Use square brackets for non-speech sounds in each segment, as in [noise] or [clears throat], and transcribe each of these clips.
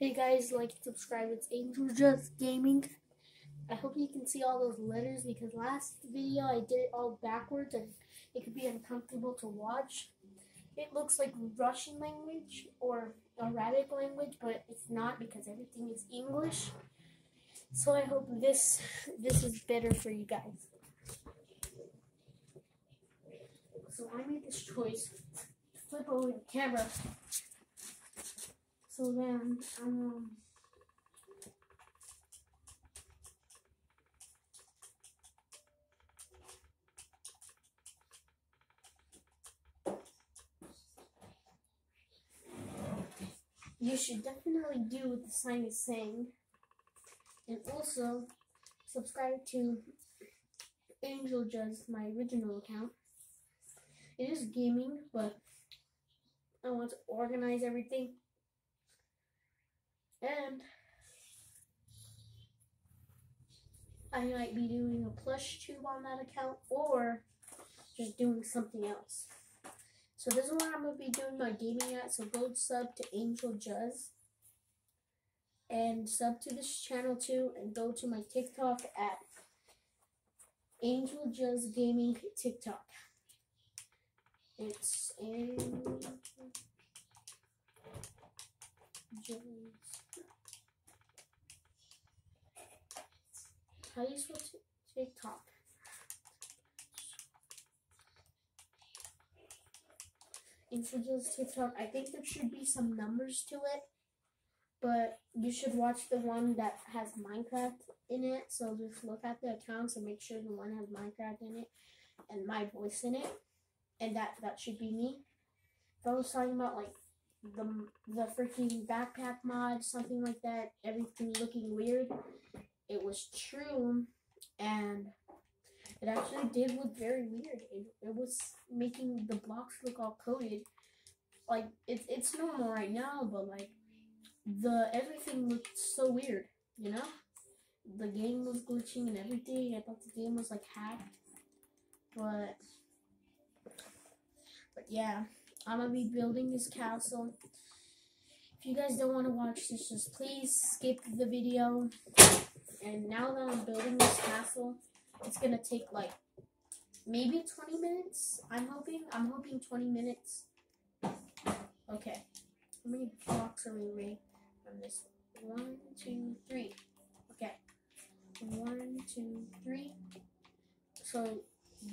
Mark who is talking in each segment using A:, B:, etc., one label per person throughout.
A: Hey guys, like and subscribe. It's Angel Juz Gaming. I hope you can see all those letters because last video I did it all backwards and it could be uncomfortable to watch. It looks like Russian language or Arabic language, but it's not because everything is English. So I hope this this is better for you guys. So I made this choice to flip over the camera. So then, um, you should definitely do what the sign is saying. And also, subscribe to Angel Juz, my original account. It is gaming, but I want to organize everything. And I might be doing a plush tube on that account or just doing something else. So this is where I'm going to be doing my gaming at. So go sub to Angel Juz. And sub to this channel too. And go to my TikTok at Angel Juz Gaming TikTok. It's Angel You spell TikTok? Introduce TikTok. I think there should be some numbers to it, but you should watch the one that has Minecraft in it. So just look at the accounts and make sure the one has Minecraft in it and my voice in it, and that that should be me. If I was talking about like the the freaking backpack mod, something like that, everything looking weird, it was true, and it actually did look very weird. It, it was making the blocks look all coated. Like it's it's normal right now, but like the everything looked so weird, you know? The game was glitching and everything. I thought the game was like hacked. But but yeah, I'm gonna be building this castle. If you guys don't want to watch this, just please skip the video. And now that I'm building this castle, it's gonna take like maybe 20 minutes. I'm hoping. I'm hoping 20 minutes. Okay. How many blocks are we made from this? One, two, three. Okay. One, two, three. So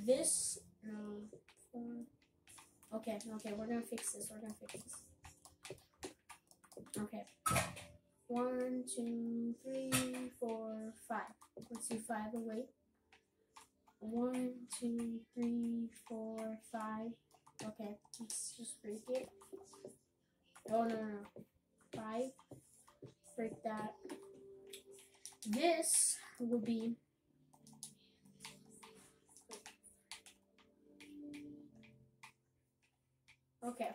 A: this. No. Okay. Okay. We're gonna fix this. We're gonna fix this. Okay. One, two, three, four, five. Let's do five away. One, two, three, four, five. Okay, let's just break it. Oh, no, no, no. Five. Break that. This will be Okay.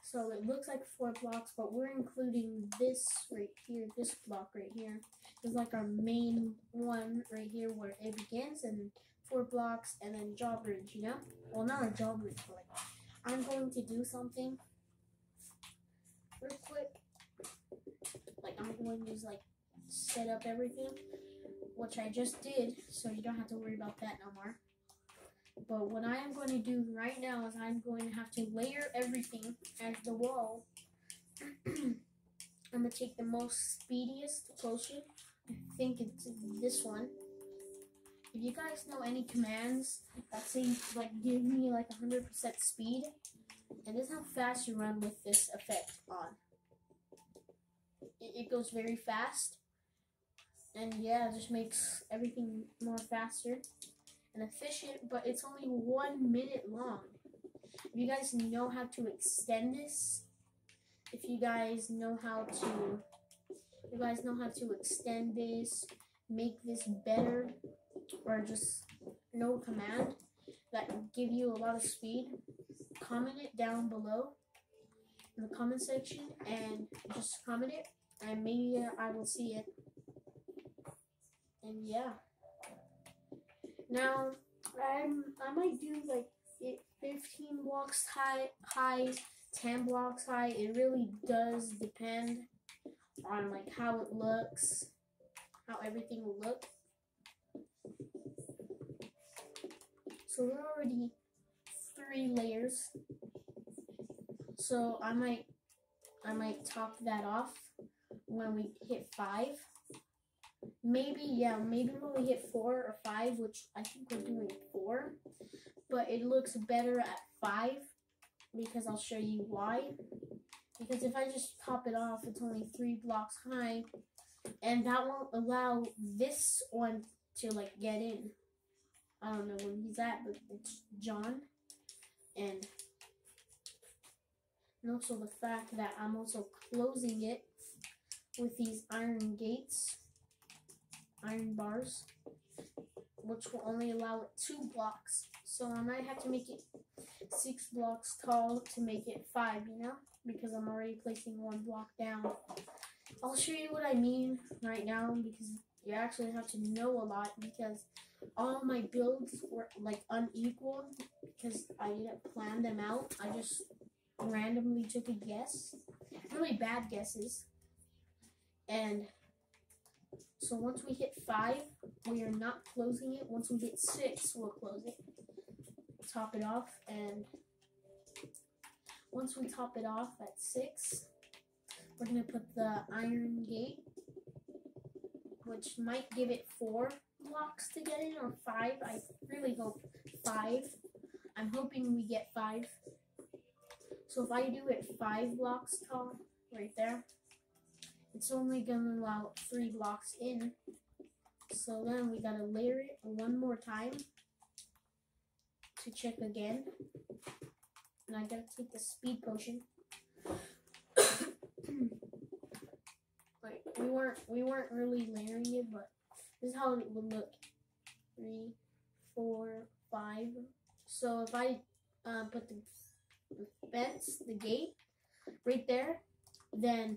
A: So it looks like four blocks, but we're including this right here, this block right here. Is like our main one right here where it begins, and four blocks, and then drawbridge, you know? Well, not a drawbridge, but like, I'm going to do something real quick. Like, I'm going to just like set up everything, which I just did, so you don't have to worry about that no more. But what I am going to do right now is I'm going to have to layer everything as the wall. I'm going to take the most speediest potion. I think it's this one. If you guys know any commands that say like give me like 100% speed, and this is how fast you run with this effect on. It, it goes very fast. And yeah, it just makes everything more faster and efficient, but it's only one minute long. If you guys know how to extend this, if you guys know how to, you guys know how to extend this, make this better, or just no command that give you a lot of speed, comment it down below in the comment section and just comment it and maybe I will see it. And yeah. Now, I'm I might do like 15 blocks high, high, 10 blocks high. It really does depend on like how it looks, how everything will look. So we're already three layers. So I might I might top that off when we hit five. Maybe, yeah, maybe when we hit four or five, which I think we're doing four. But it looks better at five because I'll show you why. Because if I just pop it off, it's only three blocks high. And that won't allow this one to like get in. I don't know where he's at, but it's John. And, and also the fact that I'm also closing it with these iron gates, iron bars, which will only allow it two blocks. So I might have to make it six blocks tall to make it five, you know, because I'm already placing one block down. I'll show you what I mean right now because you actually have to know a lot because all my builds were like unequal because I didn't plan them out. I just randomly took a guess. Really bad guesses. And so once we hit five, we are not closing it. Once we hit six, we'll close it. Top it off and once we top it off at six, we're gonna put the iron gate, which might give it four blocks to get in or five. I really hope five. I'm hoping we get five. So if I do it five blocks tall, right there, it's only gonna allow three blocks in. So then we gotta layer it one more time to check again. And I gotta take the speed potion. [coughs] like we weren't we weren't really layering it, but this is how it would look. Three, four, five. So if I uh, put the, the fence, the gate, right there, then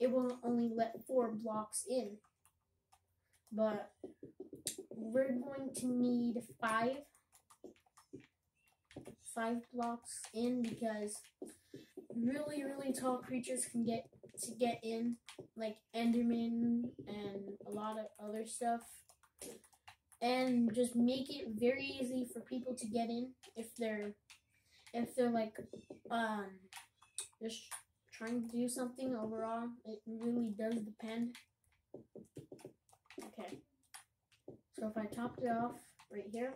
A: it will only let four blocks in. But we're going to need five five blocks in because really really tall creatures can get to get in like enderman and a lot of other stuff and just make it very easy for people to get in if they're if they're like um just trying to do something overall it really does depend. Okay. So if I topped it off right here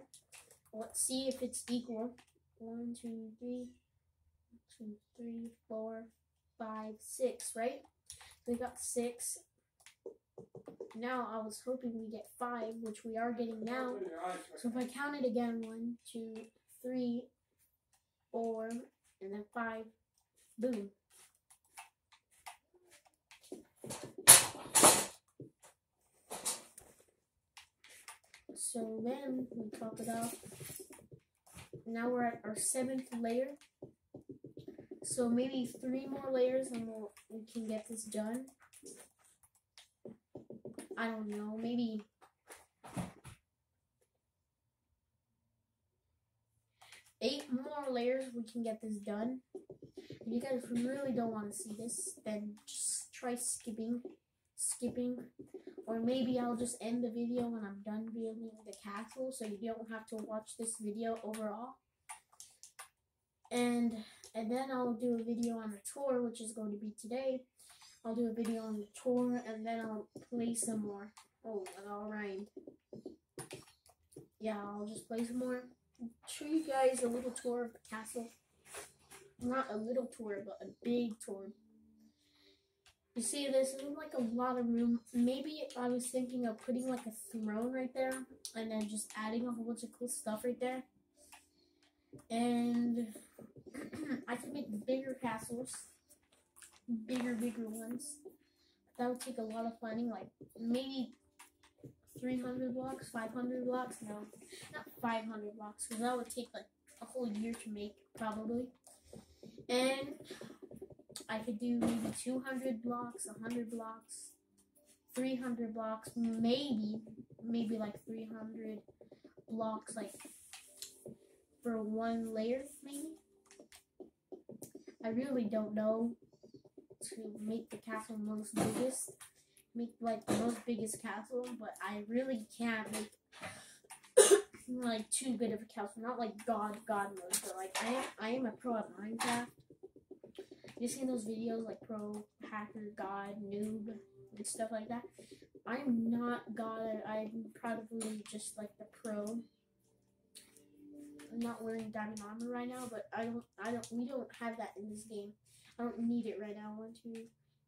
A: let's see if it's equal. One two three two three four five six right? We got six. Now I was hoping we get five, which we are getting now. So if I count it again, one, two, three, four, and then five, boom. So then we top it off. Now we're at our seventh layer. So maybe three more layers and we'll, we can get this done. I don't know, maybe eight more layers we can get this done. If you guys really don't want to see this, then just try skipping, skipping, or maybe I'll just end the video when I'm done building the castle, so you don't have to watch this video overall. And and then I'll do a video on the tour, which is going to be today. I'll do a video on the tour, and then I'll play some more. Oh, rhyme. Yeah, I'll just play some more. Show you guys a little tour of the castle. Not a little tour, but a big tour. You see this? There's like a lot of room. Maybe I was thinking of putting like a throne right there, and then just adding a whole bunch of cool stuff right there. And [clears throat] I could make bigger castles bigger, bigger ones. That would take a lot of planning, like maybe 300 blocks, 500 blocks. No, not 500 blocks, because that would take like a whole year to make, probably. And I could do maybe 200 blocks, 100 blocks, 300 blocks, maybe, maybe like 300 blocks, like for one layer, maybe. I really don't know to make the castle most biggest, make like the most biggest castle, but I really can't make [coughs] like too good of a castle. Not like God God mode, but like I am I am a pro at Minecraft. You seen those videos like pro hacker god noob and stuff like that? I'm not god. I'm probably just like the pro. I'm not wearing diamond armor right now, but I don't I don't we don't have that in this game. I don't need it right now. One, two,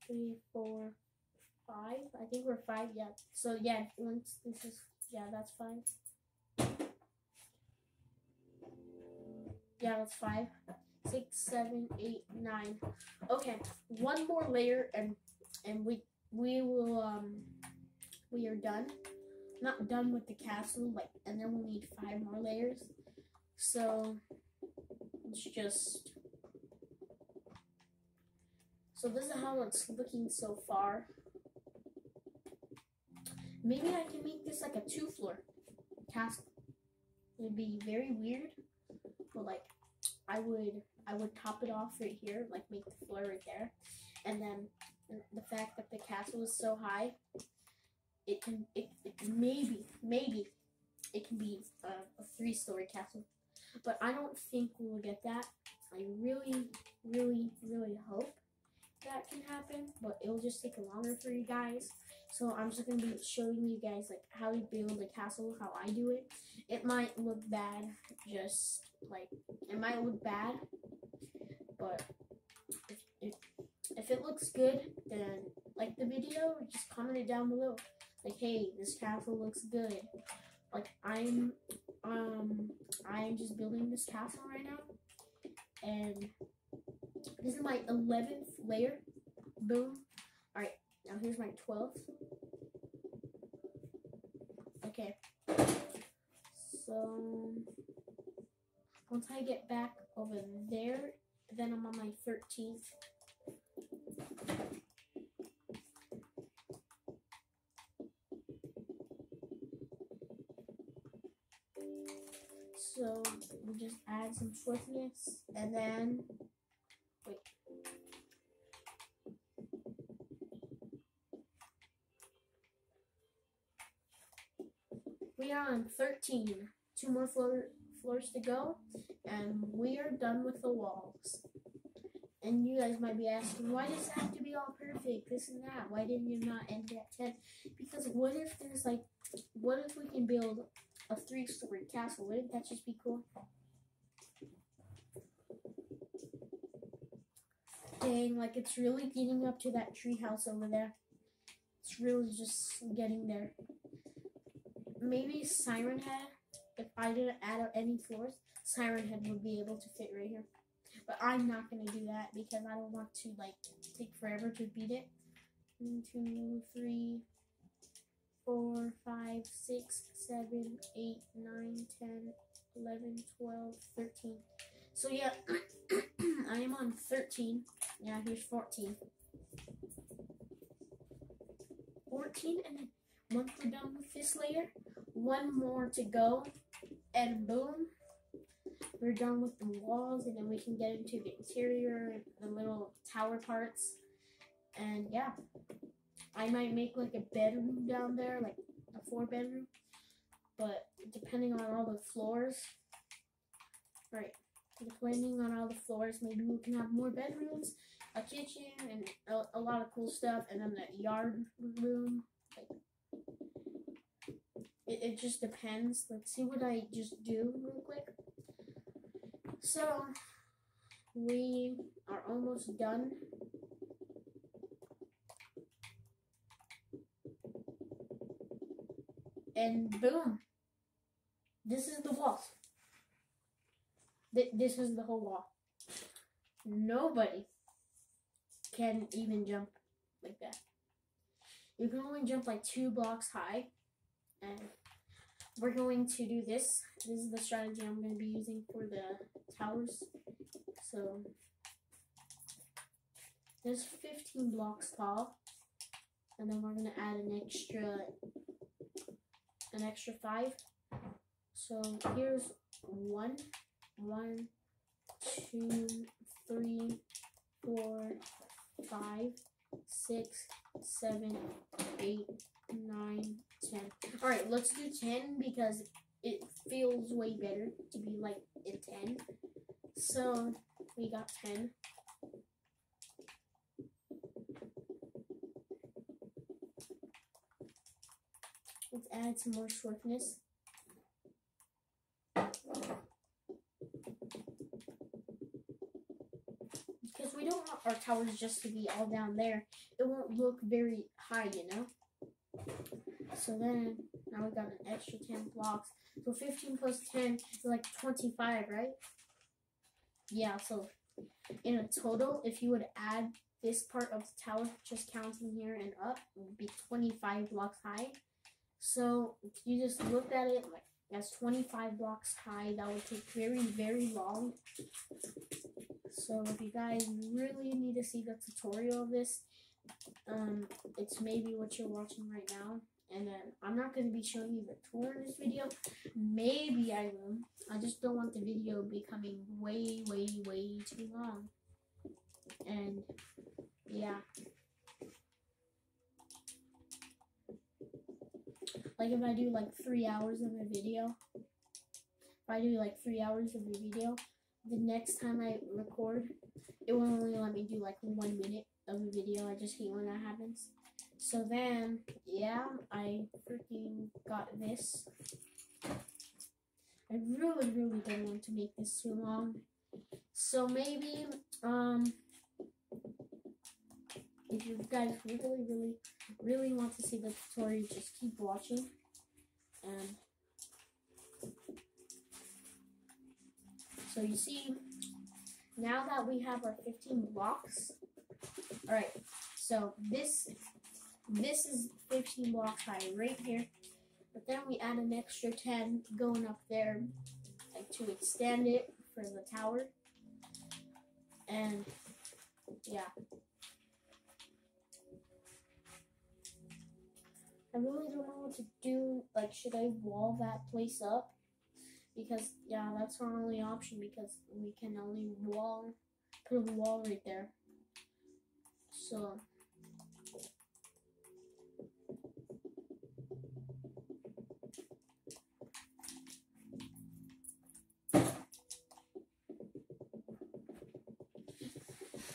A: three, four, five. I think we're five. Yeah. So yeah, once this is yeah, that's five. Yeah, that's five. Six, seven, eight, nine. Okay, one more layer and and we we will um we are done. Not done with the castle, like and then we'll need five more layers. So it's just so this is how it's looking so far. Maybe I can make this like a two floor castle. It'd be very weird, but like I would I would top it off right here, like make the floor right there, and then the fact that the castle is so high, it can it, it maybe maybe it can be a, a three story castle, but I don't think we'll get that. I really really really hope that can happen, but it'll just take longer for you guys. So I'm just gonna be showing you guys like how to build a castle, how I do it. It might look bad, just like it might look bad, but if, if, if it looks good, then like the video, just comment it down below. Like, hey, this castle looks good. Like I'm, um, I'm just building this castle right now, and this is my 11th layer. Boom. Alright, now here's my 12th. Okay. So, once I get back over there, then I'm on my 13th. So, we just add some swiftness, and then on 13. Two more floor, floors to go, and we are done with the walls. And you guys might be asking, why does it have to be all perfect, this and that? Why didn't you not end at 10? Because what if there's like, what if we can build a three-story castle? Wouldn't that just be cool? Dang, like it's really getting up to that tree house over there. It's really just getting there maybe Siren Head, if I didn't add any floors, Siren Head would be able to fit right here. But I'm not going to do that because I don't want to, like, take forever to beat it. One, two, three, four, five, six, seven, eight, nine, ten, eleven, twelve, thirteen. So, yeah, [coughs] I am on 13. Yeah, here's 14. 14, and then once we're done with this layer, one more to go, and boom, we're done with the walls, and then we can get into the interior, the little tower parts, and yeah, I might make like a bedroom down there, like a four bedroom, but depending on all the floors, right, depending on all the floors, maybe we can have more bedrooms, a kitchen, and a, a lot of cool stuff, and then the yard room, it, it just depends. Let's see what I just do real quick. So, we are almost done. And boom. This is the wall. Th this is the whole wall. Nobody can even jump like that. You can only jump like two blocks high and we're going to do this. This is the strategy I'm going to be using for the towers. So, there's 15 blocks tall. And then we're going to add an extra, an extra five. So, here's one, one, two, three, five, six, seven, eight, nine, ten. All right, let's do ten because it feels way better to be like a ten. So we got ten. Let's add some more shortness. Because we don't want our towers just to be all down there. It won't look very high, you know? So then, now we got an extra 10 blocks. So 15 plus 10 is like 25, right? Yeah, so in a total, if you would add this part of the tower, just counting here and up, it would be 25 blocks high. So if you just looked at it like that's 25 blocks high, that would take very, very long. So if you guys really need to see the tutorial of this, um, it's maybe what you're watching right now. And then I'm not going to be showing you the tour in this video. Maybe I will. I just don't want the video becoming way, way, way too long. And yeah. Like if I do like three hours of a video, if I do like three hours of a video, the next time I record, it will only let me do like one minute of a video. I just hate when that happens. So then, yeah, I freaking got this. I really, really don't want to make this too long. So maybe, um, if you guys really, really, really want to see the tutorial, just keep watching. And so you see, now that we have our 15 blocks, all right, so this this is 15 blocks high right here. But then we add an extra 10 going up there like to extend it for the tower. And yeah. I really don't know what to do. Like, should I wall that place up? Because, yeah, that's our only option because we can only wall, put a wall right there. So,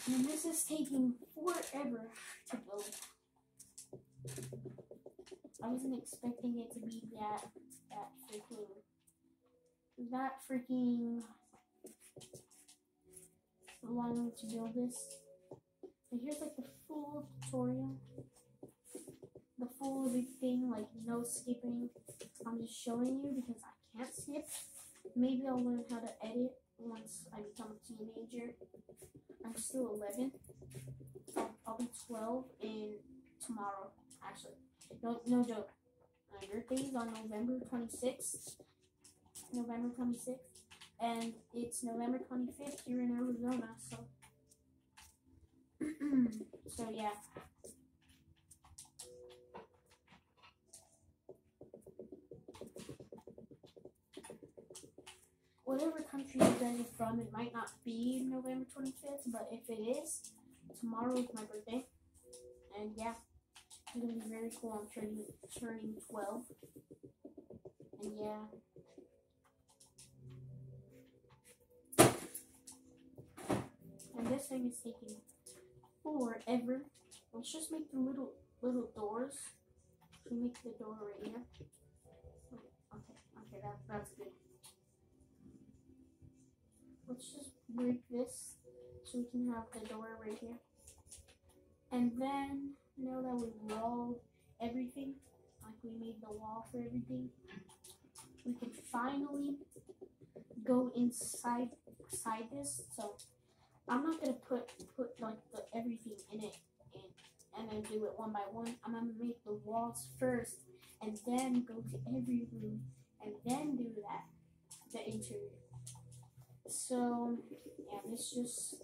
A: And this is taking forever to build. I wasn't expecting it to be that that freaking that freaking long to build this. Here's like the full tutorial. The full thing, like no skipping. I'm just showing you because I can't skip. Maybe I'll learn how to edit once I become a teenager. I'm still 11. I'll, be 12 in tomorrow, actually. No, no joke. Uh, My birthday is on November 26th. November 26th. And it's November 25th here in Arizona, so. [clears throat] so, yeah. Whatever country you guys are from, it might not be November 25th, but if it is, tomorrow is my birthday. And yeah, it's gonna be very cool. I'm turning turning 12. And yeah. And this thing is taking forever. Let's just make the little little doors. Should we make the door right here? Okay, okay, that, that's good. Let's just break this so we can have the door right here. And then, now that we've walled everything, like we made the wall for everything, we can finally go inside inside this. So I'm not gonna put put like the everything in it and and then do it one by one. I'm gonna make the walls first and then go to every room and then do that the interior. So, yeah, this just,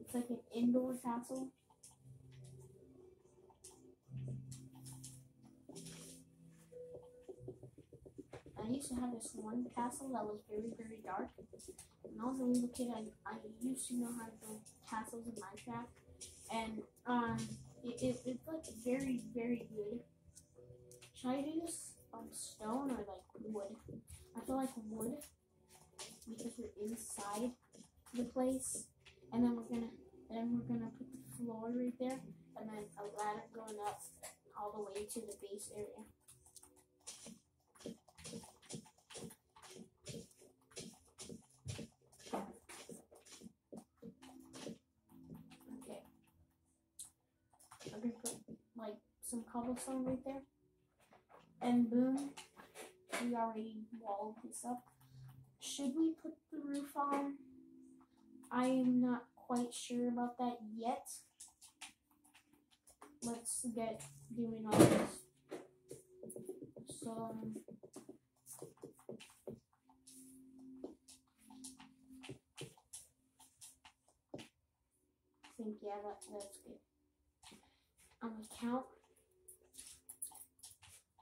A: it's like an indoor castle. I used to have this one castle that was very, very dark. When I was a little kid, I, I used to know how to build castles in Minecraft. And um, it, it, it's like very, very good. Should I do this on stone or like wood? I feel like wood because we're inside the place. And then we're gonna then we're gonna put the floor right there and then a ladder going up all the way to the base area. Okay. I'm gonna put like some cobblestone right there. And boom, we already walled this up. Should we put the roof on? I am not quite sure about that yet. Let's get doing all this. So, um, I think yeah, that, that's good. I'm gonna count.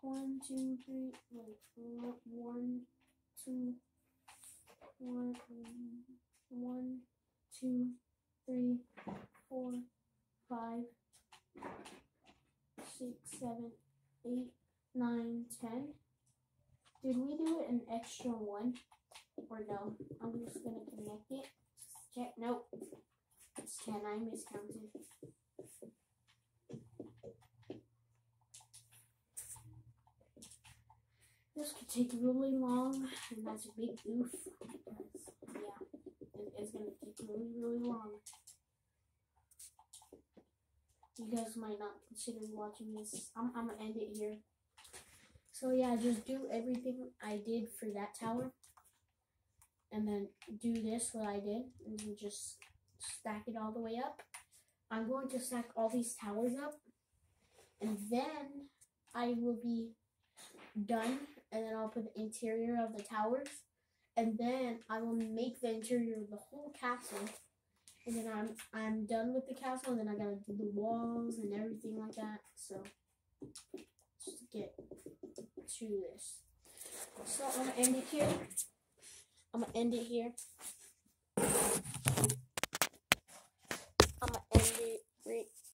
A: One, two, three, wait, four, one, two, one, one, two, three, four, five, six, seven, eight, nine, ten. Did we do an extra one? Or no? I'm just gonna connect it. Check. Nope. It's ten. I miscounted. This could take really long, and that's a big oof. Yeah, it, it's gonna take really, really long. You guys might not consider watching this. I'm, I'm gonna end it here. So yeah, just do everything I did for that tower, and then do this what I did, and just stack it all the way up. I'm going to stack all these towers up, and then I will be done and then I'll put the interior of the towers, and then I will make the interior of the whole castle and then I'm I'm done with the castle, and then I gotta do the walls and everything like that. So just get to this. So I'm gonna end it here. I'm gonna end it here.